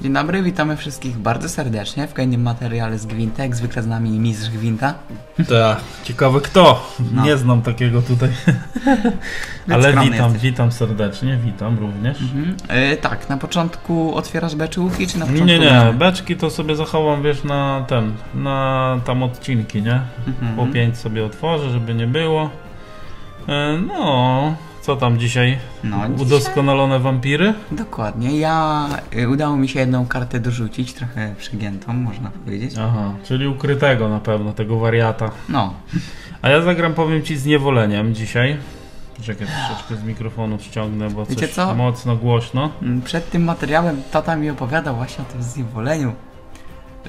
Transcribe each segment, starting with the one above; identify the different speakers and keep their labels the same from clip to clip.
Speaker 1: Dzień dobry, witamy wszystkich bardzo serdecznie w kolejnym materiale z Gwinta. Jak zwykle z nami mistrz Gwinta.
Speaker 2: Tak, ciekawe kto.
Speaker 1: No.
Speaker 2: Nie znam takiego tutaj. Ale witam,
Speaker 1: jesteś.
Speaker 2: witam serdecznie, witam również.
Speaker 1: Mhm. E, tak, na początku otwierasz beczułki, czy na początku
Speaker 2: Nie, nie,
Speaker 1: gramy?
Speaker 2: beczki to sobie zachowam, wiesz, na ten, na tam odcinki, nie?
Speaker 1: Mhm.
Speaker 2: Po pięć sobie otworzę, żeby nie było. E, No, co tam dzisiaj?
Speaker 1: No, dzisiaj...
Speaker 2: Udoskonalone wampiry?
Speaker 1: Dokładnie. Ja y, udało mi się jedną kartę dorzucić, trochę przegiętą, można powiedzieć.
Speaker 2: Aha, czyli ukrytego na pewno, tego wariata.
Speaker 1: No,
Speaker 2: A ja zagram, powiem ci, z niewoleniem dzisiaj. Czekaj, troszeczkę z mikrofonu ściągnę, bo
Speaker 1: Wiecie
Speaker 2: coś
Speaker 1: co?
Speaker 2: mocno głośno.
Speaker 1: Mm, przed tym materiałem tata mi opowiadał właśnie o tym zniewoleniu,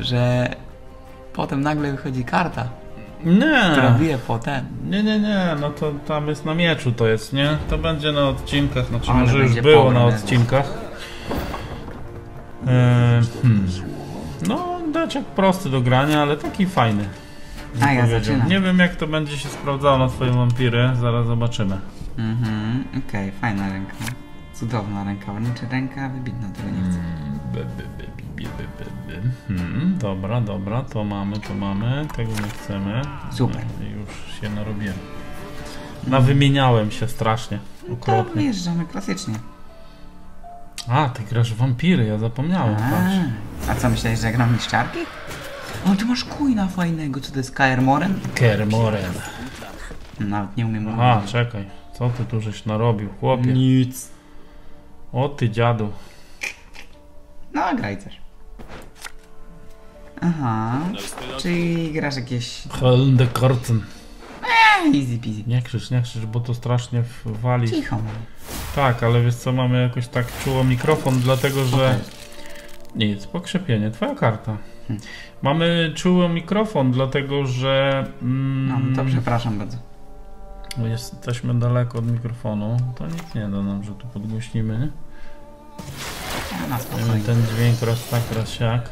Speaker 1: że potem nagle wychodzi karta, która
Speaker 2: Nie,
Speaker 1: bije po ten.
Speaker 2: nie, nie, nie, no to tam jest na mieczu to jest, nie? To będzie na odcinkach, znaczy
Speaker 1: Ale
Speaker 2: może już było na odcinkach. E, hmm. No, deczek prosty do grania, ale taki fajny.
Speaker 1: A, ja
Speaker 2: powiedział.
Speaker 1: zaczynam.
Speaker 2: Nie wiem jak to będzie się sprawdzało na twoje wampiry, zaraz zobaczymy.
Speaker 1: Mhm, okej, fajna ręka. Cudowna ręka, czy ręka wybitna, tego nie chcę.
Speaker 2: Mm, by, by, by. Hmm, dobra, dobra, to mamy, to mamy, tego nie chcemy.
Speaker 1: Super.
Speaker 2: No, Już się narobiłem. Nawymieniałem się strasznie,
Speaker 1: To
Speaker 2: okropnie.
Speaker 1: wyjeżdżamy klasycznie.
Speaker 2: A, ty grasz w wampiry, ja zapomniałem, patrz.
Speaker 1: A, a co myślałeś, że gram niszczarki? O, ty masz kujna fajnego, co to jest KR Moren?
Speaker 2: Kermoren.
Speaker 1: Nawet nie umiem mówić.
Speaker 2: czekaj, co ty tu żeś narobił, chłopie?
Speaker 1: Nic.
Speaker 2: O ty dziadu.
Speaker 1: No, graj coś. Aha, czyli grasz jakieś...
Speaker 2: Helde Korten.
Speaker 1: Eee, easy peasy.
Speaker 2: Nie krzycz, nie krzycz, bo to strasznie wali.
Speaker 1: Cicho.
Speaker 2: Tak, ale wiesz co, mamy jakoś tak czuło mikrofon, dlatego że...
Speaker 1: Okej.
Speaker 2: Nic, pokrzepienie, twoja karta.
Speaker 1: Hmm.
Speaker 2: Mamy czuły mikrofon, dlatego że... Mm,
Speaker 1: No, to przepraszam bardzo.
Speaker 2: bo jesteśmy daleko od mikrofonu, to nic nie da nam, że tu podgłośnimy, ten dźwięk raz tak, raz siak.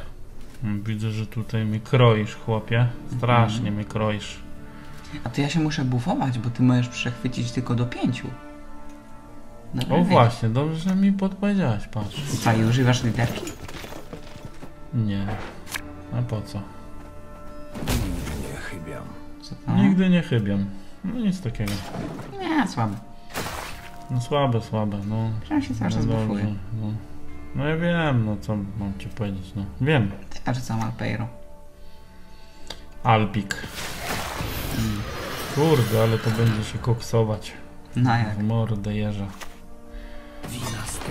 Speaker 2: Widzę, że tutaj mnie kroisz, chłopie. Strasznie
Speaker 1: Mhm.
Speaker 2: mnie kroisz.
Speaker 1: A to ja się muszę bufować, bo ty możesz przechwycić tylko do pięciu. Dobra,
Speaker 2: O
Speaker 1: wiesz.
Speaker 2: właśnie, dobrze, że mi podpowiedziałeś, patrz.
Speaker 1: Co, i używasz literki?
Speaker 2: Nie. A po co?
Speaker 1: Co to?
Speaker 2: Nigdy nie chybiam. No nic takiego.
Speaker 1: Nie, słabe.
Speaker 2: No słabe, słabe, no.
Speaker 1: Przecież on się cały
Speaker 2: no
Speaker 1: czas bufuje.
Speaker 2: no. No ja wiem, no co mam ci powiedzieć, no. Wiem.
Speaker 1: A czy co Malpeiro?
Speaker 2: Alpik.
Speaker 1: Mm.
Speaker 2: Kurde, ale to będzie się koksować.
Speaker 1: No jak?
Speaker 2: W mordę jeża.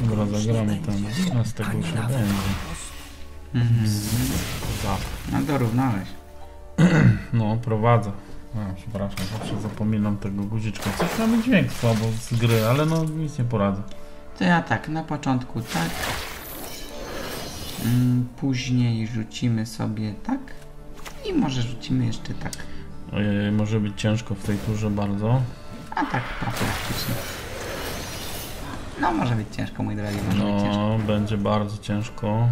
Speaker 2: Dobra, zagramy tam. Wina z tego już nie będzie.
Speaker 1: Mhm.
Speaker 2: Za.
Speaker 1: No dorównałeś.
Speaker 2: No, prowadzę. A, przepraszam, zawsze zapominam tego guziczka. Coś mamy dźwięk słabo z gry, ale no nic nie poradzę.
Speaker 1: To ja tak, na początku tak. Mm, Później rzucimy sobie tak. I może rzucimy jeszcze tak.
Speaker 2: Ojej, może być ciężko w tej turze bardzo.
Speaker 1: A tak, profilaktycznie. No może być ciężko, mój drogi, może być ciężko.
Speaker 2: No, będzie bardzo ciężko.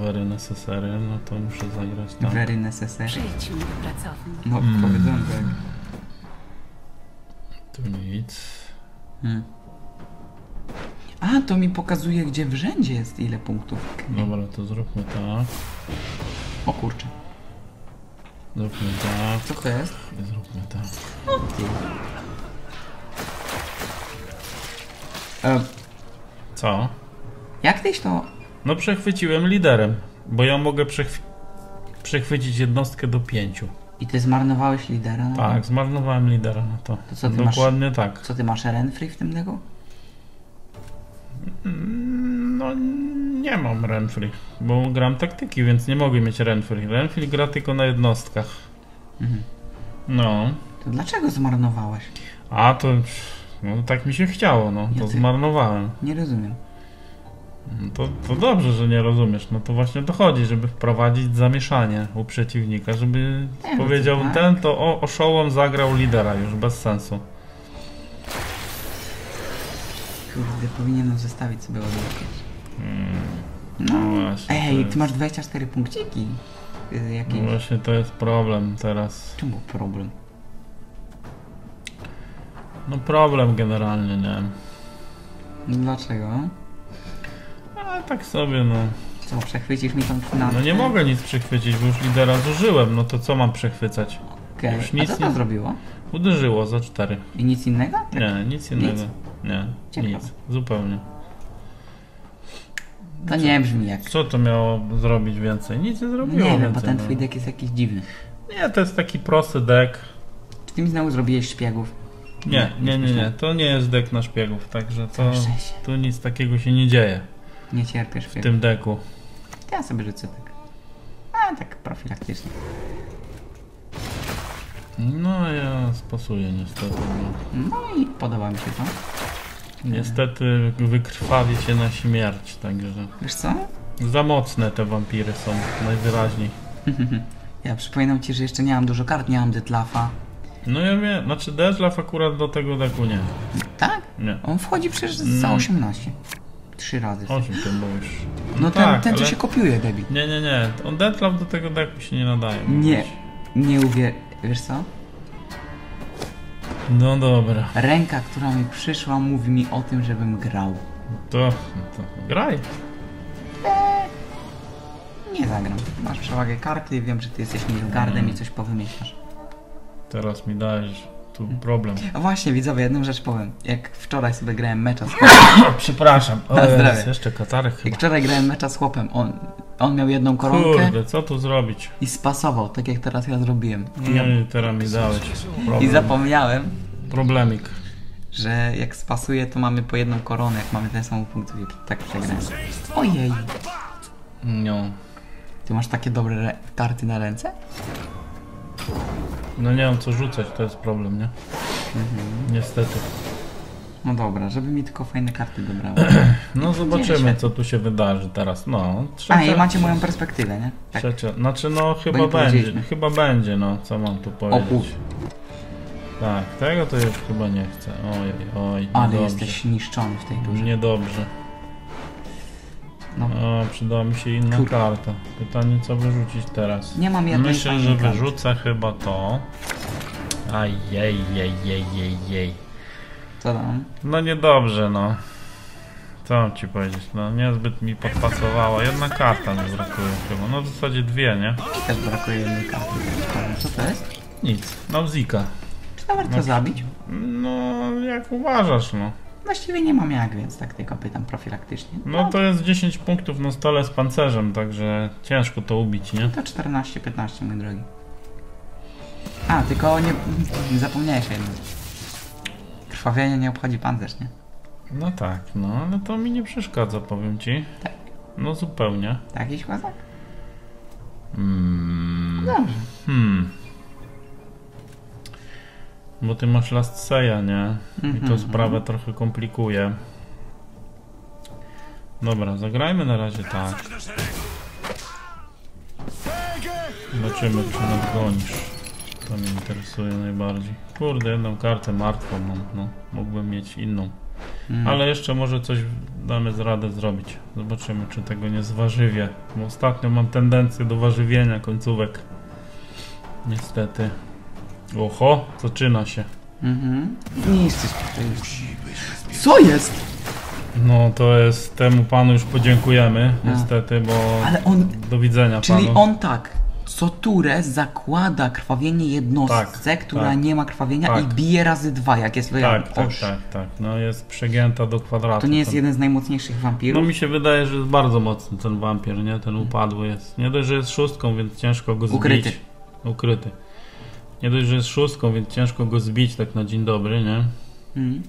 Speaker 2: Very necessary, no to muszę zagrać tam.
Speaker 1: Very necessary.
Speaker 3: Przyjdź mi do pracowni.
Speaker 1: No,
Speaker 2: Mm.
Speaker 1: powiedzą tak.
Speaker 2: Tu nic.
Speaker 1: Hmm. A, to mi pokazuje, gdzie w rzędzie jest ile punktów.
Speaker 2: Dobra, to zróbmy tak.
Speaker 1: O kurczę.
Speaker 2: Zróbmy tak.
Speaker 1: Co to jest?
Speaker 2: Zróbmy tak.
Speaker 1: E,
Speaker 2: Co?
Speaker 1: jak tyś to...
Speaker 2: No przechwyciłem liderem, bo ja mogę przechw przechwycić jednostkę do pięciu.
Speaker 1: I ty zmarnowałeś lidera? na
Speaker 2: Tak, zmarnowałem lidera na to.
Speaker 1: To co, ty masz-
Speaker 2: Dokładnie tak.
Speaker 1: Co ty masz Renfree w tym deku?
Speaker 2: Mm, No nie mam Renfree, bo gram taktyki, więc nie mogę mieć Renfree. Renfree gra tylko na jednostkach.
Speaker 1: Mhm.
Speaker 2: No,
Speaker 1: To dlaczego zmarnowałeś?
Speaker 2: a to no, tak mi się chciało, no to
Speaker 1: Ja ty-
Speaker 2: zmarnowałem.
Speaker 1: Nie rozumiem.
Speaker 2: No To, to dobrze, że nie rozumiesz. No to właśnie to chodzi, żeby wprowadzić zamieszanie u przeciwnika, żeby
Speaker 1: Tak,
Speaker 2: powiedział
Speaker 1: tak.
Speaker 2: ten to o, oszołom zagrał lidera już bez sensu.
Speaker 1: Kurde, powinienem zostawić sobie odłokieć.
Speaker 2: Mm,
Speaker 1: No.
Speaker 2: no właśnie.
Speaker 1: Ej, ty masz 24 punkciki. Y,
Speaker 2: No
Speaker 1: Jakieś...
Speaker 2: właśnie to jest problem teraz.
Speaker 1: Czemu problem?
Speaker 2: No problem generalnie, nie?
Speaker 1: Dlaczego?
Speaker 2: A tak sobie, no.
Speaker 1: Co, przechwycisz mi tą?
Speaker 2: No nie mogę nic przechwycić, bo już lidera zużyłem, no to co mam przechwycać?
Speaker 1: Okej,
Speaker 2: Już
Speaker 1: a
Speaker 2: nic
Speaker 1: co to
Speaker 2: nie-
Speaker 1: zrobiło?
Speaker 2: Uderzyło za cztery.
Speaker 1: I nic innego? Tak.
Speaker 2: Nie, nic innego. Nie,
Speaker 1: Ciekawe.
Speaker 2: nic. Zupełnie.
Speaker 1: To nie brzmi jak...
Speaker 2: Co to miało zrobić więcej? Nic nie zrobiło
Speaker 1: Nie wiem, bo ten
Speaker 2: no.
Speaker 1: twój deck jest jakiś dziwny.
Speaker 2: Nie, to jest taki prosty deck.
Speaker 1: Czy ty mi znowu zrobiłeś szpiegów?
Speaker 2: Nie, nie, nie, nie. To nie jest deck na szpiegów, także to tu nic takiego się nie dzieje
Speaker 1: Nie cierpiesz
Speaker 2: w
Speaker 1: szpiegów.
Speaker 2: tym deku.
Speaker 1: Ja sobie rzucę tak. A, tak profilaktycznie.
Speaker 2: No ja spasuję niestety. No.
Speaker 1: No i podoba mi się to.
Speaker 2: Niestety wykrwawi się na śmierć, także
Speaker 1: Wiesz co?
Speaker 2: za mocne te wampiry są najwyraźniej.
Speaker 1: Ja przypominam ci, że jeszcze nie mam dużo kart, nie mam Detlafa.
Speaker 2: No ja wiem, znaczy Deadlaff akurat do tego deku nie.
Speaker 1: Tak?
Speaker 2: Nie.
Speaker 1: On wchodzi przecież za
Speaker 2: Mm.
Speaker 1: 18. Trzy razy.
Speaker 2: O czym ty mówisz?
Speaker 1: No ten,
Speaker 2: tak,
Speaker 1: ten co
Speaker 2: ale-
Speaker 1: się kopiuje, debil.
Speaker 2: Nie, nie, nie. On Deadlaff do tego deku się nie nadaje.
Speaker 1: Nie, nie uwier... Wiesz co?
Speaker 2: No dobra.
Speaker 1: Ręka, która mi przyszła, mówi mi o tym, żebym grał.
Speaker 2: To, to graj.
Speaker 1: Nie zagram. Masz przewagę karty, wiem, że ty jesteś Nilgardem i coś powymyślasz.
Speaker 2: Teraz mi dajesz tu problem.
Speaker 1: A właśnie, widzowie, jedną rzecz powiem. Jak wczoraj sobie grałem mecza z
Speaker 2: Przepraszam. O,
Speaker 1: Na zdrowie.
Speaker 2: jest jeszcze katarek
Speaker 1: Jak
Speaker 2: chyba.
Speaker 1: wczoraj grałem mecza z chłopem, on, on miał jedną koronkę
Speaker 2: Kurde, co tu zrobić?
Speaker 1: i spasował, tak jak teraz ja zrobiłem. I, ja,
Speaker 2: i teraz mi dałeś
Speaker 1: I
Speaker 2: problem.
Speaker 1: zapomniałem,
Speaker 2: Problemik.
Speaker 1: że jak spasuje, to mamy po jedną koronę, jak mamy ten sam punkt, i tak przegrałem. Ojej,
Speaker 2: No.
Speaker 1: ty masz takie dobre re- karty na ręce?
Speaker 2: No nie mam co rzucać, to jest problem, nie? Niestety.
Speaker 1: No dobra, żeby mi tylko fajne karty dobrały.
Speaker 2: No zobaczymy, co tu się wydarzy teraz. No,
Speaker 1: A,
Speaker 2: trzecia,
Speaker 1: i macie moją perspektywę, nie? Tak.
Speaker 2: trzecia. Znaczy no chyba
Speaker 1: nie
Speaker 2: będzie, chyba będzie, no, co mam tu powiedzieć. Tak, tego to już chyba nie chcę. Oj, oj,
Speaker 1: Ale
Speaker 2: niedobrze.
Speaker 1: jesteś niszczony w tej turze.
Speaker 2: Niedobrze.
Speaker 1: No,
Speaker 2: O, przydała mi się inna
Speaker 1: Kur-
Speaker 2: karta. Pytanie, co wyrzucić teraz?
Speaker 1: nie mam jednej
Speaker 2: Myślę, że wyrzucę chyba to. Aj, jej, jej, jej, jej.
Speaker 1: Co tam?
Speaker 2: No niedobrze, no. Co mam ci powiedzieć? No niezbyt mi podpasowała. Jedna karta mi brakuje chyba. No w zasadzie dwie, nie?
Speaker 1: Mi też brakuje jednej karty. Co to jest?
Speaker 2: Nic. Nauzika.
Speaker 1: Czy to warto
Speaker 2: No.
Speaker 1: zabić?
Speaker 2: No jak uważasz, no.
Speaker 1: Właściwie nie mam jak, więc tak tylko pytam profilaktycznie.
Speaker 2: No to jest 10 punktów na stole z pancerzem, także ciężko to ubić, nie?
Speaker 1: To 14-15, mój drogi. A, tylko nie, zapomniałeś o jednym. Krwawienie nie obchodzi pancerz, nie?
Speaker 2: No tak, no ale to mi nie przeszkadza, powiem ci.
Speaker 1: Tak.
Speaker 2: No zupełnie.
Speaker 1: Jakiś chłopak?
Speaker 2: Mm.
Speaker 1: Dobrze.
Speaker 2: Hmm. Bo ty masz Last Seya, nie? I to
Speaker 1: Mhm,
Speaker 2: sprawę trochę komplikuje. Dobra, zagrajmy na razie tak. Zobaczymy, czy nadgonisz. To mnie interesuje najbardziej. Kurde, jedną kartę martwą mam, no. Mógłbym mieć inną.
Speaker 1: Mm.
Speaker 2: Ale jeszcze może coś damy z radę zrobić. Zobaczymy, czy tego nie zwarzywię. Bo ostatnio mam tendencję do warzywienia końcówek. Niestety. Oho, zaczyna się.
Speaker 1: Mhm. Niszczysz tutaj już. Co jest?
Speaker 2: No to jest, temu panu już podziękujemy,
Speaker 1: A.
Speaker 2: niestety, bo
Speaker 1: Ale on,
Speaker 2: do widzenia
Speaker 1: czyli
Speaker 2: panu.
Speaker 1: on tak, co turę zakłada krwawienie jednostce,
Speaker 2: Tak,
Speaker 1: która
Speaker 2: tak.
Speaker 1: nie ma krwawienia
Speaker 2: Tak.
Speaker 1: i bije razy dwa, jak jest lojalny.
Speaker 2: Tak, tak, tak, tak. No jest przegięta do kwadratu.
Speaker 1: To nie jest
Speaker 2: Ten-
Speaker 1: jeden z najmocniejszych
Speaker 2: No
Speaker 1: wampirów?
Speaker 2: mi się wydaje, że jest bardzo mocny ten wampir, nie? Ten upadły jest. Nie dość, że jest szóstką, więc ciężko go zbić.
Speaker 1: Ukryty.
Speaker 2: Ukryty. Nie dość, że jest szóstką, więc ciężko go zbić tak na dzień dobry, nie?
Speaker 1: Mhm.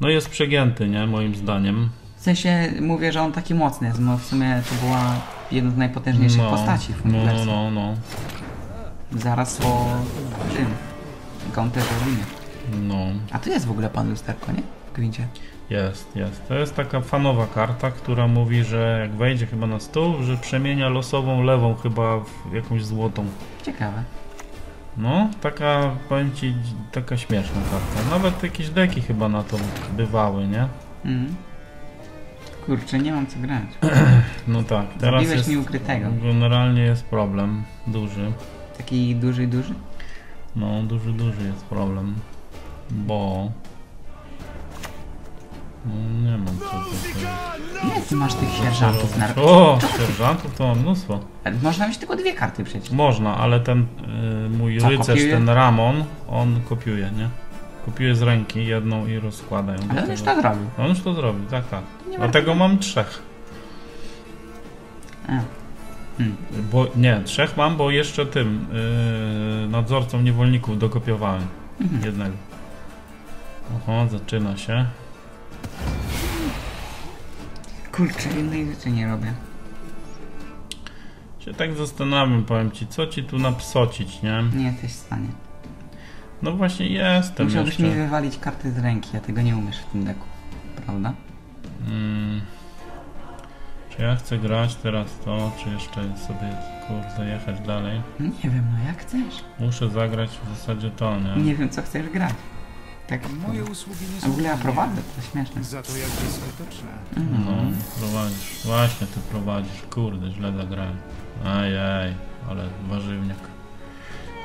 Speaker 2: No jest przegięty, nie? Moim zdaniem.
Speaker 1: W sensie mówię, że on taki mocny jest, no w sumie to była jedna z najpotężniejszych
Speaker 2: no,
Speaker 1: postaci w
Speaker 2: no, no, no, no.
Speaker 1: Zaraz po tym Odlinie.
Speaker 2: No,
Speaker 1: A tu jest w ogóle pan lusterko, nie? W gwincie.
Speaker 2: jest, jest. To jest taka fanowa karta, która mówi, że jak wejdzie chyba na stół, że przemienia losową lewą chyba w jakąś złotą.
Speaker 1: Ciekawe.
Speaker 2: No, taka, powiem ci, taka śmieszna karta. Nawet jakieś deki chyba na to bywały, nie?
Speaker 1: Mhm. Kurczę, nie mam co grać.
Speaker 2: No tak, teraz
Speaker 1: Zabiłeś
Speaker 2: jest,
Speaker 1: mi ukrytego.
Speaker 2: generalnie jest problem, duży.
Speaker 1: Taki duży, duży?
Speaker 2: No, duży, duży jest problem, bo No, nie mam co tutaj.
Speaker 1: Nie, ty masz tych sierżantów na...
Speaker 2: O, sierżantów to mam mnóstwo.
Speaker 1: Można mieć tylko dwie karty przecież.
Speaker 2: Można, ale ten y, mój
Speaker 1: Co,
Speaker 2: rycerz,
Speaker 1: kopiuje?
Speaker 2: ten Ramon, on kopiuje, nie? Kopiuje z ręki jedną i rozkłada ją.
Speaker 1: Ale on już to zrobił.
Speaker 2: On już to zrobił, tak, tak.
Speaker 1: Nie
Speaker 2: Dlatego mam trzech.
Speaker 1: A. Hmm.
Speaker 2: Bo, nie, trzech mam, bo jeszcze tym yy, nadzorcą niewolników dokopiowałem.
Speaker 1: Mhm.
Speaker 2: Jednego. Oho, zaczyna się.
Speaker 1: Kurczę, jednej rzeczy nie robię.
Speaker 2: Się tak zastanawiam, powiem ci, co ci tu napsocić, nie?
Speaker 1: Nie jesteś w stanie.
Speaker 2: No właśnie jestem
Speaker 1: Musiałbyś mi
Speaker 2: jeszcze.
Speaker 1: wywalić karty z ręki, a tego nie umiesz w tym deku. Prawda?
Speaker 2: Mm. Czy ja chcę grać teraz to, czy jeszcze sobie, kurde, jechać dalej?
Speaker 1: Nie wiem, no jak chcesz.
Speaker 2: Muszę zagrać w zasadzie to, nie?
Speaker 1: Nie wiem, co chcesz grać. Tak.
Speaker 3: Moje usługi nie są
Speaker 1: w ogóle ja prowadzę, to śmieszne.
Speaker 3: Za to skuteczne.
Speaker 1: Mhm.
Speaker 2: No, prowadzisz. Właśnie ty prowadzisz. Kurde, źle zagrałem. Ajaj, ale warzywniak.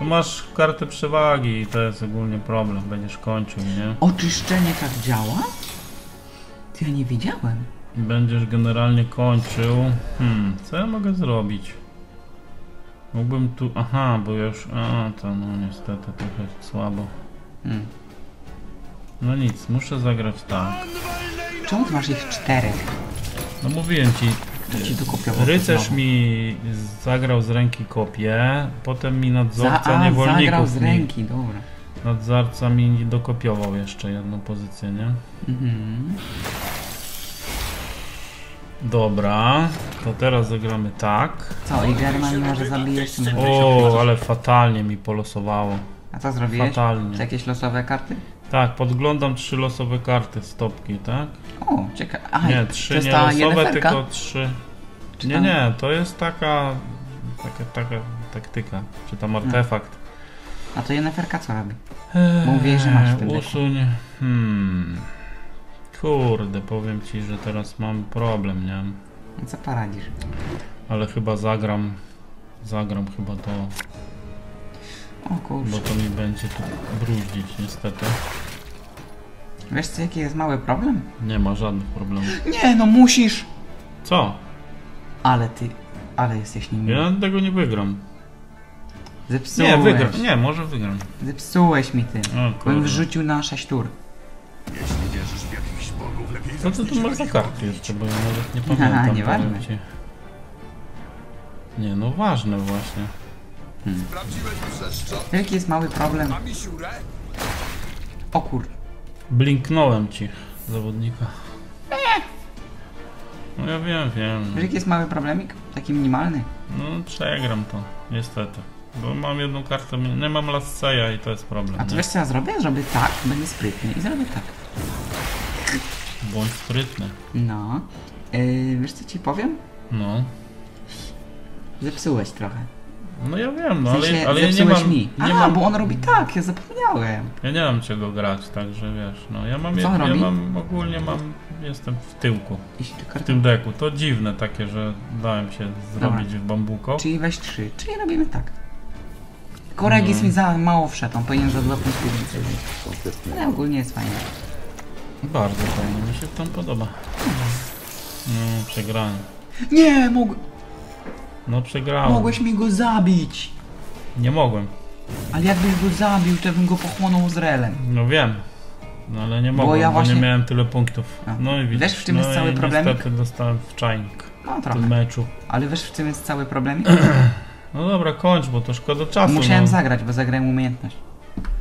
Speaker 2: No masz kartę przewagi i to jest ogólnie problem. Będziesz kończył, nie?
Speaker 1: Oczyszczenie tak działa? Ty ja nie wiedziałem.
Speaker 2: Będziesz generalnie kończył. Hmm, co ja mogę zrobić? Mógłbym tu... Aha, bo już... A, to no niestety trochę słabo.
Speaker 1: Hmm.
Speaker 2: No nic, muszę zagrać tak.
Speaker 1: Czemu ty masz ich czterech?
Speaker 2: No mówiłem ci,
Speaker 1: Kto ci?
Speaker 2: Rycerz
Speaker 1: znowu?
Speaker 2: mi zagrał z ręki kopię, potem mi
Speaker 1: Za,
Speaker 2: nadzorca
Speaker 1: a,
Speaker 2: niewolników
Speaker 1: zagrał z
Speaker 2: mi,
Speaker 1: ręki, dobra.
Speaker 2: nadzorca mi dokopiował jeszcze jedną pozycję, nie?
Speaker 1: Mhm.
Speaker 2: Dobra, to teraz zagramy tak.
Speaker 1: Co, i German może zabijesz? Czy
Speaker 2: O, ale fatalnie mi polosowało.
Speaker 1: A co zrobiłeś? Czy
Speaker 2: Fatalnie.
Speaker 1: jakieś losowe karty?
Speaker 2: Tak, podglądam trzy losowe karty stopki, tak?
Speaker 1: O, ciekawe. Aha,
Speaker 2: Nie, trzy nie losowe, tylko trzy.
Speaker 1: Czy
Speaker 2: Nie,
Speaker 1: tam-
Speaker 2: nie, to jest taka, taka, taka taktyka, czy tam artefakt.
Speaker 1: A to Jeneferka co robi? Bo mówiłeś, że masz w tym deku.
Speaker 2: Usuń. Hmm. Kurde, powiem ci, że teraz mam problem, nie?
Speaker 1: No co poradzisz?
Speaker 2: Ale chyba zagram. Zagram chyba to,
Speaker 1: O kurczę.
Speaker 2: bo to mi będzie tu bruździć niestety.
Speaker 1: Wiesz co, jaki jest mały problem?
Speaker 2: Nie ma żadnych problemów.
Speaker 1: Nie, no musisz!
Speaker 2: Co?
Speaker 1: Ale ty... Ale jesteś nim.
Speaker 2: Ja tego nie wygram.
Speaker 1: Zepsułeś.
Speaker 2: Nie, wygram. Nie, może wygram.
Speaker 1: Zepsułeś mi ty.
Speaker 2: O
Speaker 1: Bym wrzucił na 6 tur.
Speaker 2: Co ty tu masz za karty jeszcze, bo ja nawet nie pamiętam.
Speaker 1: nieważne.
Speaker 2: ci. Nie, no ważne właśnie.
Speaker 1: Jaki jest mały problem? O kur...
Speaker 2: Blinknąłem ci, zawodnika. No ja wiem, wiem.
Speaker 1: Wiesz jaki jest mały problemik? Taki minimalny.
Speaker 2: No przegram to, niestety. Bo mam jedną kartę, nie mam Lasseya i to jest problem.
Speaker 1: A to
Speaker 2: nie?
Speaker 1: wiesz co ja zrobię? Zrobię tak, będę sprytny i zrobię tak.
Speaker 2: Bądź sprytny.
Speaker 1: No. Yy, wiesz co ci powiem?
Speaker 2: No.
Speaker 1: Zepsułeś trochę.
Speaker 2: No ja wiem, no ale,
Speaker 1: sensie
Speaker 2: ale ja nie mam.
Speaker 1: mi.
Speaker 2: Nie
Speaker 1: A,
Speaker 2: mam
Speaker 1: bo on robi tak, ja zapomniałem.
Speaker 2: ja nie mam czego grać, także wiesz, no ja mam
Speaker 1: Co
Speaker 2: ja,
Speaker 1: on
Speaker 2: ja
Speaker 1: robi?
Speaker 2: mam ogólnie mam jestem w tyłku. W tym deku. To dziwne takie, że dałem się zrobić w bambuko.
Speaker 1: Czyli weź 3, czyli robimy tak. Korek jest
Speaker 2: No.
Speaker 1: mi za mało wszedł, on powinien za 2 punkty więcej. Ale ogólnie jest fajnie.
Speaker 2: Bardzo fajnie, mi się tam podoba. No, przegrałem.
Speaker 1: Nie, mógł,
Speaker 2: No przegrałem.
Speaker 1: mogłeś mi go zabić.
Speaker 2: Nie mogłem.
Speaker 1: Ale jakbyś go zabił, to bym go pochłonął z relem.
Speaker 2: No wiem. No ale nie mogłem,
Speaker 1: ja
Speaker 2: bo
Speaker 1: właśnie-
Speaker 2: nie miałem tyle punktów.
Speaker 1: A.
Speaker 2: No i widzisz.
Speaker 1: Wiesz, w czym
Speaker 2: no
Speaker 1: jest cały
Speaker 2: i
Speaker 1: problemik?
Speaker 2: niestety dostałem w czajnik
Speaker 1: No
Speaker 2: w
Speaker 1: trochę.
Speaker 2: tym meczu.
Speaker 1: Ale wiesz w czym jest cały problem?
Speaker 2: No dobra, kończ, bo to szkoda czasu.
Speaker 1: Musiałem
Speaker 2: no.
Speaker 1: zagrać, bo zagrałem umiejętność.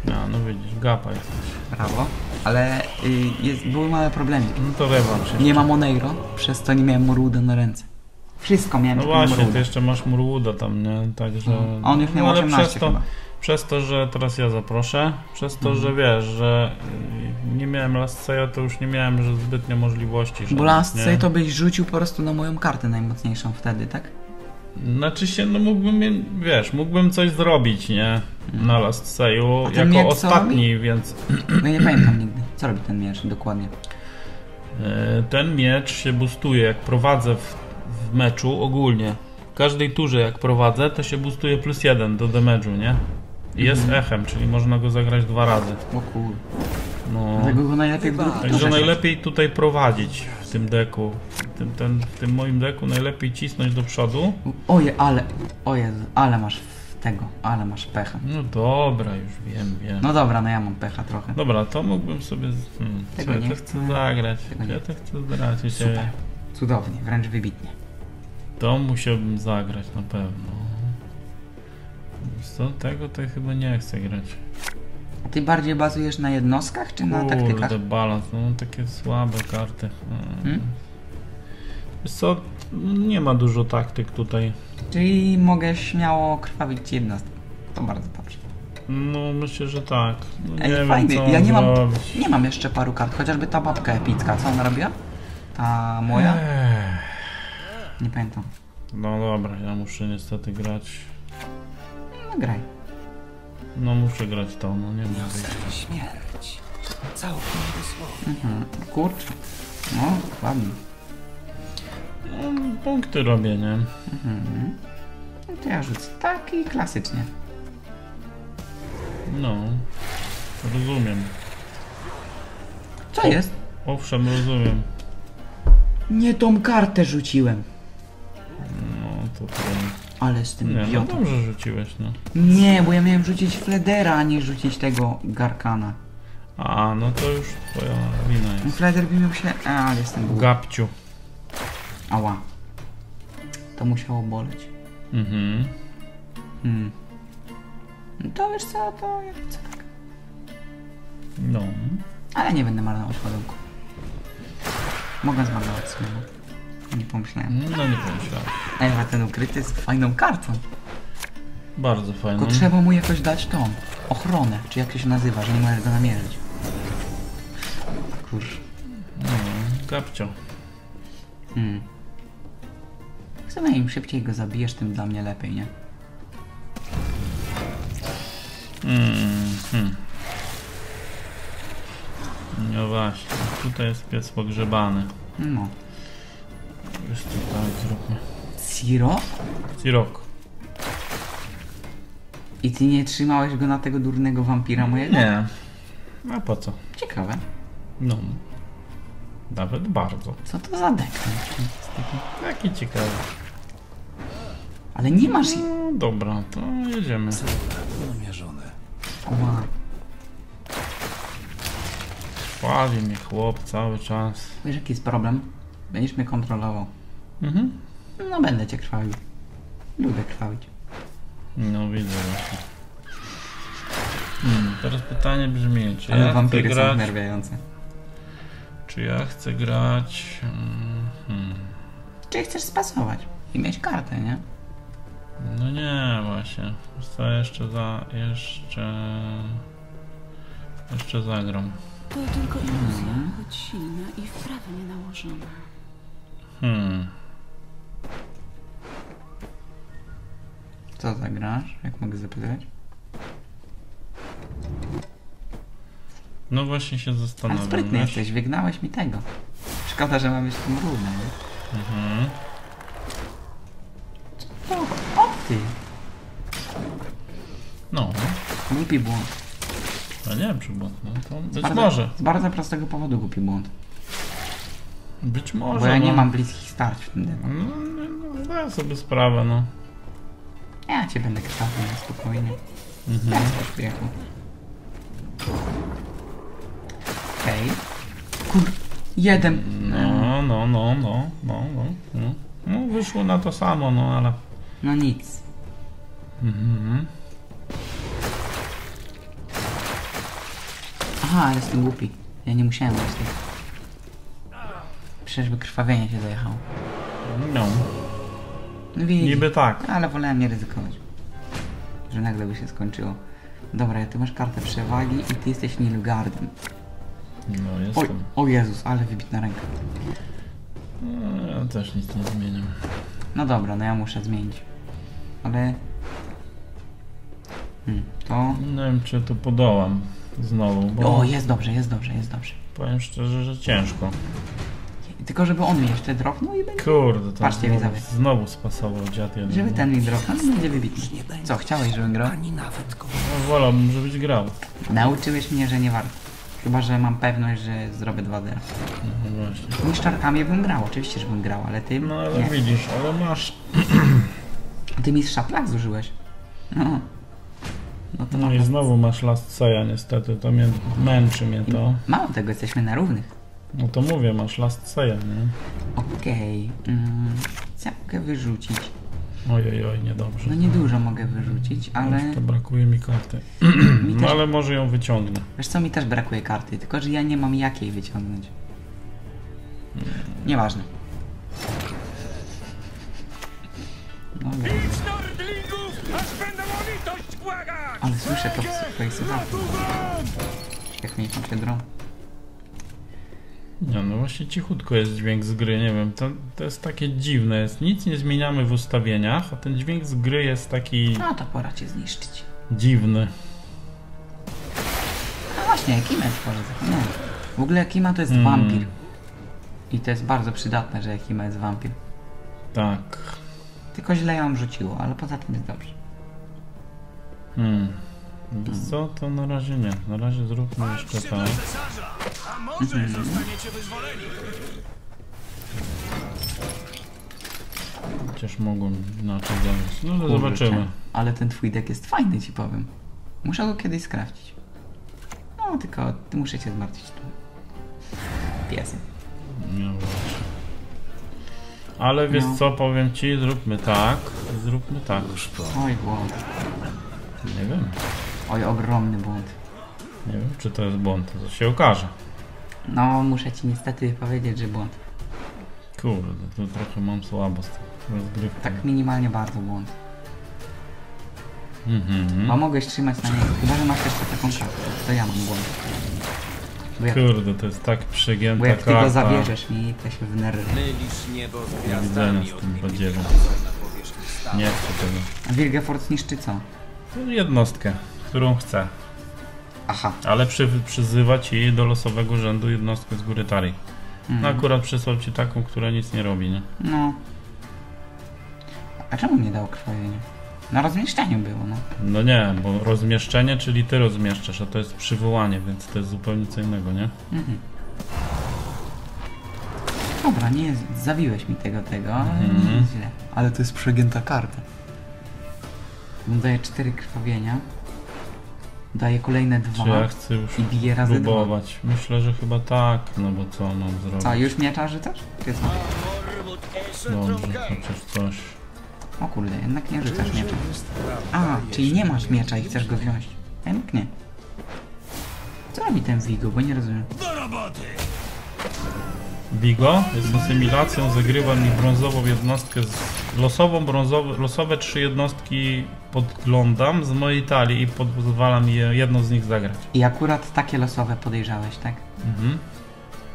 Speaker 2: No, no widzisz, gapa jesteś.
Speaker 1: Brawo. Ale y, jest, były małe problemy.
Speaker 2: No to rewanż.
Speaker 1: Nie ma Moneiro, przez to nie miałem Moruda na ręce. Wszystko miałem
Speaker 2: No właśnie, ty jeszcze masz Murwooda tam, nie? Także...
Speaker 1: A on już miał
Speaker 2: no, ale
Speaker 1: 18
Speaker 2: przez to,
Speaker 1: chyba.
Speaker 2: przez to, że teraz ja zaproszę, przez to,
Speaker 1: Mhm.
Speaker 2: że wiesz, że nie miałem Lasseya, to już nie miałem że zbytnio możliwości.
Speaker 1: Bo last
Speaker 2: nie?
Speaker 1: say to byś rzucił po prostu na moją kartę najmocniejszą wtedy, tak?
Speaker 2: Znaczy się, no mógłbym, wiesz, mógłbym coś zrobić, nie? Na Last Sayu, jako
Speaker 1: miecz
Speaker 2: ostatni, więc
Speaker 1: No ja nie pamiętam nigdy. Co robi ten miecz dokładnie?
Speaker 2: e, ten miecz się boostuje, jak prowadzę w, w meczu ogólnie. W każdej turze jak prowadzę, to się boostuje plus jeden do damage'u, nie? I jest
Speaker 1: Mhm.
Speaker 2: echem, czyli można go zagrać dwa razy.
Speaker 1: O kur...
Speaker 2: No.
Speaker 1: Dlatego go najlepiej w
Speaker 2: Także najlepiej tutaj prowadzić w tym deku. W tym, ten, w tym moim deku najlepiej cisnąć do przodu.
Speaker 1: Oje, ale, o Jezu, ale masz tego, ale masz pecha.
Speaker 2: No dobra, już wiem, wiem.
Speaker 1: No dobra, no ja mam pecha trochę.
Speaker 2: Dobra, to mógłbym sobie... Hmm,
Speaker 1: Tego
Speaker 2: co ja
Speaker 1: nie
Speaker 2: to
Speaker 1: chcę.
Speaker 2: zagrać?
Speaker 1: Tego nie
Speaker 2: Ja to chcę wiecie,
Speaker 1: Super. Cudownie, wręcz wybitnie.
Speaker 2: To musiałbym zagrać na pewno. Co tego to chyba nie chcę grać.
Speaker 1: Ty bardziej bazujesz na jednostkach czy na taktykach?
Speaker 2: Kurde, balans, no takie słabe karty. Hmm. Wiesz co, nie ma dużo taktyk tutaj.
Speaker 1: Czyli mogę śmiało krwawić ci jednostkę. To bardzo dobrze.
Speaker 2: No myślę, że tak. No, nie
Speaker 1: Ej,
Speaker 2: wiem
Speaker 1: fajny,
Speaker 2: co
Speaker 1: ja nie mam, nie mam jeszcze paru kart, chociażby ta babka epicka, co ona robiła? Ta moja?
Speaker 2: Ech,
Speaker 1: Nie pamiętam.
Speaker 2: No dobra, ja muszę niestety grać.
Speaker 1: No graj.
Speaker 2: No muszę grać to, no nie mogę.
Speaker 3: Śmierć. Całkiem dosłownie.
Speaker 1: Mhm. Kurczę. No, ładnie.
Speaker 2: No, punkty robię, nie?
Speaker 1: Mhm. No to ja rzucę taki klasycznie.
Speaker 2: No. Rozumiem.
Speaker 1: Co jest?
Speaker 2: Owszem, rozumiem.
Speaker 1: Nie tą kartę rzuciłem. Ale z tym
Speaker 2: Nie, no
Speaker 1: idiotą.
Speaker 2: dobrze rzuciłeś, no.
Speaker 1: Nie, bo ja miałem rzucić Fledera, a nie rzucić tego Garkana.
Speaker 2: A, no to już twoja wina jest.
Speaker 1: Fleder by miał się... A, ale jestem głupi.
Speaker 2: Gapciu.
Speaker 1: Ała. To musiało boleć.
Speaker 2: Mhm.
Speaker 1: Hmm. No to wiesz co, to tak.
Speaker 2: No.
Speaker 1: Ale nie będę marnować ładunku. Mogę zmarnować no. Nie pomyślałem.
Speaker 2: No nie pomyślałem.
Speaker 1: Ej, ale ten ukryty jest fajną kartą.
Speaker 2: Bardzo fajnie.
Speaker 1: Tylko trzeba mu jakoś dać tą ochronę, czy jak to się nazywa, że nie możesz go namierzyć. Kurz.
Speaker 2: No, gapcio.
Speaker 1: Hmm. W sumie im szybciej go zabijesz, tym dla mnie lepiej, nie?
Speaker 2: Mm, hmm. No właśnie, tutaj jest piec pogrzebany.
Speaker 1: No.
Speaker 2: To tak zróbmy.
Speaker 1: Zero?
Speaker 2: Cirok.
Speaker 1: I ty nie trzymałeś go na tego durnego wampira mojego?
Speaker 2: Nie. A po co?
Speaker 1: Ciekawe.
Speaker 2: No. Nawet bardzo.
Speaker 1: Co to za dek?
Speaker 2: Jaki ciekawy.
Speaker 1: Ale nie masz...
Speaker 2: No dobra, to jedziemy.
Speaker 3: Namierzone.
Speaker 1: Ła.
Speaker 2: Chwali mnie chłop cały czas.
Speaker 1: Wiesz jaki jest problem? Będziesz mnie kontrolował.
Speaker 2: Mhm.
Speaker 1: No będę cię krwawił. Lubię krwawić.
Speaker 2: No widzę właśnie. Hmm, teraz pytanie brzmi, czy
Speaker 1: Ale
Speaker 2: ja chcę
Speaker 1: wampiry są
Speaker 2: grać,
Speaker 1: wnerwiające.
Speaker 2: czy ja chcę grać... mm, Hmm.
Speaker 1: Czy chcesz spasować? I mieć kartę, nie?
Speaker 2: No nie, właśnie. Co jeszcze za... jeszcze... Jeszcze zagram.
Speaker 4: To tylko iluzja,
Speaker 1: Mhm.
Speaker 4: choć silna i wprawnie nałożona.
Speaker 2: Hmm.
Speaker 1: Co zagrasz? Jak mogę zapytać?
Speaker 2: No właśnie się
Speaker 1: Ale
Speaker 2: zastanawiam.
Speaker 1: sprytny
Speaker 2: wiesz?
Speaker 1: jesteś, wygnałeś mi tego. Szkoda, że mam jeszcze tym brudne, nie?
Speaker 2: Mhm.
Speaker 1: O, o ty!
Speaker 2: No.
Speaker 1: Głupi błąd.
Speaker 2: A nie wiem czy błąd. No to być
Speaker 1: bardzo,
Speaker 2: może.
Speaker 1: Z bardzo prostego powodu głupi błąd.
Speaker 2: Być może.
Speaker 1: Bo ja nie
Speaker 2: no.
Speaker 1: mam bliskich starć w tym deku.
Speaker 2: No, no, no, zdaję sobie sprawę, no.
Speaker 1: Ja cię będę krwawił na spokojnie.
Speaker 2: Mhm.
Speaker 1: Bez pośpiechu. Okej. Kur... Jeden.
Speaker 2: No, no, no, no, no, no, no. No wyszło na to samo, no ale...
Speaker 1: No nic.
Speaker 2: Mhm.
Speaker 1: Aha, ale jestem głupi. Ja nie musiałem tego. Przecież by krwawienie się dojechało.
Speaker 2: No,
Speaker 1: Widzisz.
Speaker 2: niby tak.
Speaker 1: Ale wolałem nie ryzykować. Że nagle by się skończyło. Dobra, ty masz kartę przewagi i ty jesteś Nilgardem.
Speaker 2: No jestem.
Speaker 1: o Jezus, ale wybitna ręka.
Speaker 2: No, ja też nic nie zmieniam.
Speaker 1: No dobra, no ja muszę zmienić. Ale... Hmm, to...
Speaker 2: Nie wiem czy to podołam znowu, bo
Speaker 1: O, jest dobrze, jest dobrze, jest dobrze.
Speaker 2: powiem szczerze, że ciężko.
Speaker 1: Tylko żeby on mi jeszcze dropnął i będzie...
Speaker 2: Kurde, to
Speaker 1: Patrzcie,
Speaker 2: znowu,
Speaker 1: widzowie.
Speaker 2: znowu spasował dziad jeden.
Speaker 1: Żeby ten mi dropnął, to będzie wybitny. Co, chciałeś, żebym grał?
Speaker 3: Ani nawet go.
Speaker 2: No, wolałbym, żebyś grał.
Speaker 1: Nauczyłeś mnie, że nie warto. Chyba, że mam pewność, że zrobię 2D.
Speaker 2: No właśnie.
Speaker 1: Niszczarkami bym grał, oczywiście, że bym grał, ale ty
Speaker 2: No ale
Speaker 1: nie.
Speaker 2: widzisz, ale masz.
Speaker 1: Ty mi z szaplak zużyłeś. No. No to
Speaker 2: No i znowu masz Last Seja niestety, to mnie męczy mnie to.
Speaker 1: mało tego, jesteśmy na równych.
Speaker 2: No to mówię, masz Last Seja, nie?
Speaker 1: Okej. Mm, co mogę wyrzucić?
Speaker 2: Oj, oj, oj, niedobrze.
Speaker 1: No niedużo mogę wyrzucić, ale
Speaker 2: To brakuje mi karty.
Speaker 1: mi
Speaker 2: No
Speaker 1: też,
Speaker 2: ale może ją wyciągnę.
Speaker 1: wiesz co, mi też brakuje karty, tylko że ja nie mam jakiej wyciągnąć. Nieważne. No, dobra.
Speaker 5: Nordlingów, aż będą o litość błagać!
Speaker 1: ale słyszę to w swojej słuchawce. Jak mnie tam się drą.
Speaker 2: Nie, no właśnie cichutko jest dźwięk z gry, nie wiem, to, to jest takie dziwne, jest nic nie zmieniamy w ustawieniach, a ten dźwięk z gry jest taki
Speaker 1: No to pora cię zniszczyć.
Speaker 2: dziwny.
Speaker 1: No właśnie, jest pora zapomniałem. W ogóle Kima to jest
Speaker 2: Mm.
Speaker 1: wampir. I to jest bardzo przydatne, że Kima jest wampir.
Speaker 2: Tak.
Speaker 1: Tylko źle ją rzuciło, ale poza tym jest dobrze.
Speaker 2: Hmm. Wiesz co, to na razie nie. Na razie zróbmy jeszcze tak.
Speaker 5: A może zostaniecie wyzwoleni?
Speaker 2: Chociaż mogą inaczej zagrać. No ale
Speaker 1: Kurczę,
Speaker 2: zobaczymy.
Speaker 1: Ale ten twój deck jest fajny, ci powiem. Muszę go kiedyś skrawcić. No, tylko muszę cię zmartwić tu. Piesem.
Speaker 2: Nie właśnie. Ale wiesz
Speaker 1: No.
Speaker 2: co, powiem ci, zróbmy tak. Zróbmy tak.
Speaker 1: Oj, błąd.
Speaker 2: Nie wiem.
Speaker 1: Oj, ogromny błąd.
Speaker 2: Nie wiem, czy to jest błąd. To się okaże.
Speaker 1: No, muszę ci niestety powiedzieć, że błąd.
Speaker 2: Kurde, to trochę mam słabo z tą rozgrywką.
Speaker 1: Tak minimalnie bardzo błąd.
Speaker 2: Mhm.
Speaker 1: Bo mogłeś trzymać na niego. Chyba, że masz jeszcze taką kartę. To ja mam błąd. Bo jak,
Speaker 2: Kurde, to jest tak przygięta
Speaker 1: bo jak ty
Speaker 2: karta.
Speaker 1: go zabierzesz mi, to się wnerwię.
Speaker 3: Mylisz niebo z
Speaker 2: widzenia
Speaker 3: gwiazdami
Speaker 2: z tym. Nie chcę tego.
Speaker 1: A Wilgefort niszczy co?
Speaker 2: Jednostkę, którą chcę.
Speaker 1: Aha.
Speaker 2: Ale przy, przyzywa ci do losowego rzędu jednostkę z góry tarii. No
Speaker 1: Mm.
Speaker 2: akurat przysłał ci taką, która nic nie robi, nie?
Speaker 1: No. A czemu nie dał krwawienia? Na rozmieszczeniu było, no.
Speaker 2: No nie, bo rozmieszczenie, czyli ty rozmieszczasz, a to jest przywołanie, więc to jest zupełnie co innego, nie?
Speaker 1: Mhm. Dobra, nie, zabiłeś mi tego, tego, ale
Speaker 2: Mhm.
Speaker 1: nie jest źle. Ale to jest przegięta karta. Daje cztery krwawienia. Daje kolejne dwa.
Speaker 2: Czy ja chcę już
Speaker 1: I bije razy dwa.
Speaker 2: próbować? Myślę, że chyba tak, no bo co mam zrobić?
Speaker 1: Co, już miecza rzucasz? Czy co?
Speaker 2: Dobrze, chociaż coś.
Speaker 1: O kurde, jednak nie rzucasz miecza. A, czyli nie masz miecza i chcesz go wziąć. Jednak nie. Co robi ten Vigo, bo nie rozumiem.
Speaker 2: Bigo jest asymilacją, zagrywa mi brązową jednostkę, z, losową brązowe, losowe trzy jednostki podglądam z mojej talii i pozwala mi je, jedną z nich zagrać.
Speaker 1: I akurat takie losowe podejrzałeś, tak?
Speaker 2: Mhm.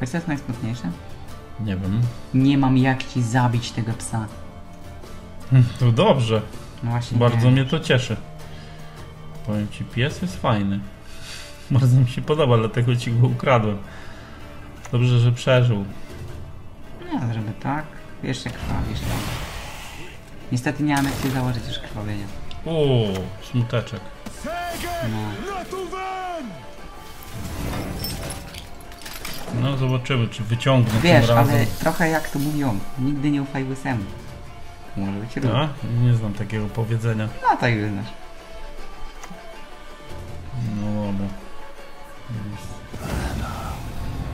Speaker 1: Wiesz co jest najsmutniejsze?
Speaker 2: Nie wiem.
Speaker 1: Nie mam jak ci zabić tego psa.
Speaker 2: To dobrze,
Speaker 1: No właśnie.
Speaker 2: bardzo
Speaker 1: nie.
Speaker 2: mnie to cieszy. Powiem ci, pies jest fajny. Bardzo mi się podoba, dlatego ci go ukradłem. Dobrze, że przeżył.
Speaker 1: Nie, żeby tak. Jeszcze krwawisz tam. Niestety nie mam jak założyć już krwawienia.
Speaker 2: Uuu, smuteczek.
Speaker 1: No.
Speaker 2: No zobaczymy, czy wyciągnę
Speaker 1: Wiesz,
Speaker 2: tym razem.
Speaker 1: ale trochę jak to mówią, nigdy nie ufaj łysemu. Może być.
Speaker 2: A? Nie znam takiego powiedzenia.
Speaker 1: No to już znasz.
Speaker 2: No dobra.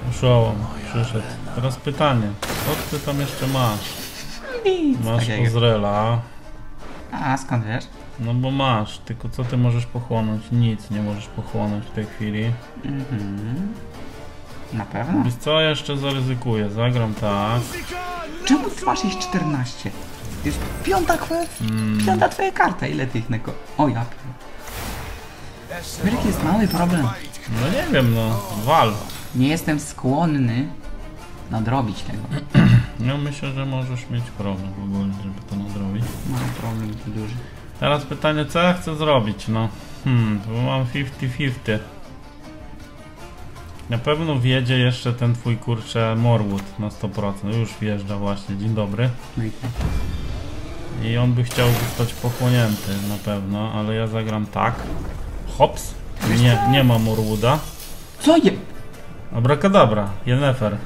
Speaker 2: Uszołom, przyszedł. Teraz pytanie, co ty tam jeszcze masz?
Speaker 1: Nic
Speaker 2: Masz
Speaker 1: takiego.
Speaker 2: Ozrela,
Speaker 1: A skąd wiesz?
Speaker 2: no bo masz, tylko co ty możesz pochłonąć? Nic nie możesz pochłonąć w tej chwili.
Speaker 1: Mhm. Na pewno.
Speaker 2: Więc co jeszcze zaryzykuję? Zagram tak.
Speaker 1: Czemu ty masz ich 14? To jest piąta twoja,
Speaker 2: Mm,
Speaker 1: piąta twoja karta. Ile tych neko... O ja jaki jest mały problem.
Speaker 2: no nie wiem, no, wal.
Speaker 1: Nie jestem skłonny nadrobić tego.
Speaker 2: No myślę, że możesz mieć problem w ogóle, żeby to nadrobić.
Speaker 1: Mam problem tu duży.
Speaker 2: Teraz pytanie, co ja chcę zrobić, no. Hmm, bo mam 50-50. Na pewno wjedzie jeszcze ten twój kurczę Morwood na 100%. Już wjeżdża właśnie, dzień dobry.
Speaker 1: No i
Speaker 2: on by chciał zostać pochłonięty na pewno, ale ja zagram tak. Hops. Nie, nie ma Morwooda.
Speaker 1: Co je...
Speaker 2: Abracadabra, Yennefer.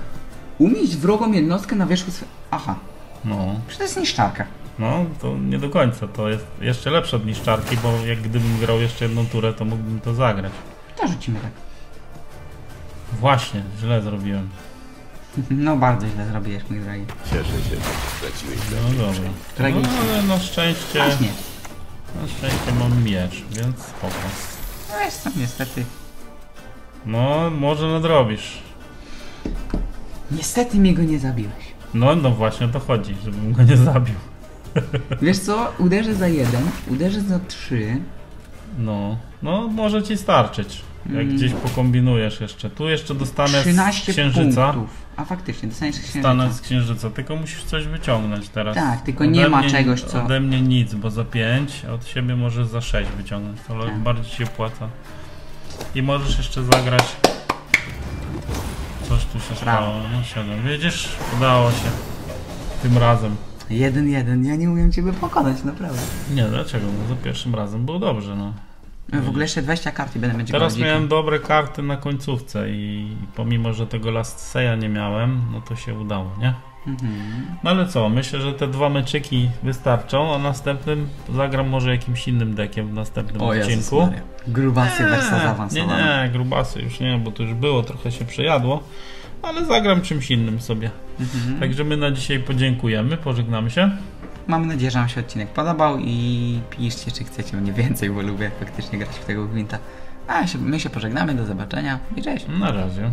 Speaker 1: Umieść wrogą jednostkę na wierzchu swe... Aha,
Speaker 2: No,
Speaker 1: przecież to jest niszczarka.
Speaker 2: no, to nie do końca. To jest jeszcze lepsze od niszczarki, bo jak gdybym grał jeszcze jedną turę, to mógłbym to zagrać.
Speaker 1: To rzucimy tak.
Speaker 2: Właśnie, źle zrobiłem.
Speaker 1: No bardzo źle zrobiłeś, mój drogi.
Speaker 6: Cieszę się, że straciłeś
Speaker 2: No dobra. No,
Speaker 1: Tragicznie.
Speaker 2: ale na szczęście,
Speaker 1: Aż nie.
Speaker 2: na szczęście mam miecz, więc spoko.
Speaker 1: No wiesz co, niestety.
Speaker 2: No, może nadrobisz.
Speaker 1: Niestety mnie go nie zabiłeś.
Speaker 2: No, no właśnie o to chodzi, żebym go nie zabił.
Speaker 1: Wiesz co, uderzę za jeden, uderzę za trzy.
Speaker 2: No, no może ci starczyć. Jak
Speaker 1: Mm.
Speaker 2: gdzieś pokombinujesz jeszcze. Tu jeszcze dostanę z
Speaker 1: 13
Speaker 2: księżyca.
Speaker 1: punktów. A faktycznie, dostaniesz księżyca.
Speaker 2: Stanę z księżyca, tylko musisz coś wyciągnąć teraz.
Speaker 1: Tak, tylko nie ma
Speaker 2: mnie,
Speaker 1: czegoś, co-
Speaker 2: Ode mnie nic, bo za 5, a od siebie możesz za 6 wyciągnąć, ale
Speaker 1: Tak.
Speaker 2: bardziej się opłaca. I możesz jeszcze zagrać. Coś tu się
Speaker 1: Brawo.
Speaker 2: stało. No 7. Widzisz? Udało się. Tym razem.
Speaker 1: Jeden, jeden, ja nie umiem ciebie pokonać, naprawdę.
Speaker 2: Nie, dlaczego? No za pierwszym razem było dobrze, no.
Speaker 1: W ogóle jeszcze 20 kart i będę będzie
Speaker 2: Teraz miałem dobre karty na końcówce i pomimo, że tego Last Seya nie miałem, no to się udało, nie?
Speaker 1: Mhm.
Speaker 2: No ale co, myślę, że te dwa meczyki wystarczą, a następnym zagram może jakimś innym dekiem w następnym
Speaker 1: O
Speaker 2: odcinku.
Speaker 1: Grubasy wersja
Speaker 2: nie,
Speaker 1: zaawansowana.
Speaker 2: nie, grubasy już nie, bo to już było, trochę się przejadło, ale zagram czymś innym sobie.
Speaker 1: Mhm.
Speaker 2: Także my na dzisiaj podziękujemy, pożegnamy się.
Speaker 1: Mam nadzieję, że Wam się odcinek podobał i piszcie, czy chcecie mnie więcej, bo lubię faktycznie grać w tego gwinta. A my się pożegnamy, do zobaczenia i cześć.
Speaker 2: Na razie.